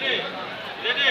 Ready ready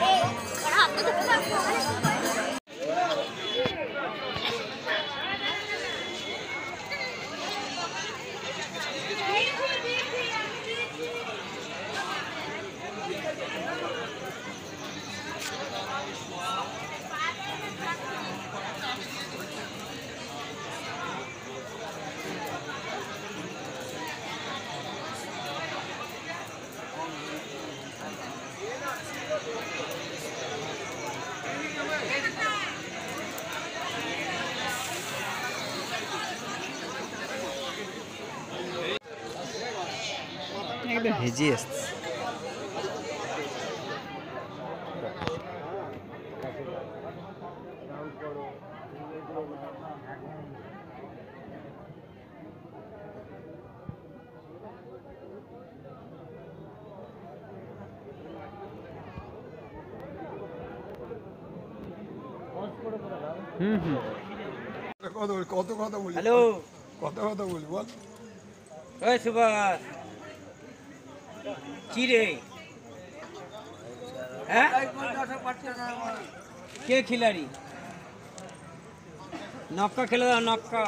哎，行了，不是不是。একদম hazy আসছে। হুম হুম। কত কথা বলি? হ্যালো। কত কথা বলি? বল। ওই সুভাষ। কি রে? হ্যাঁ? কে খিলাড়ি? নক্কা খেলে দাও নক্কা।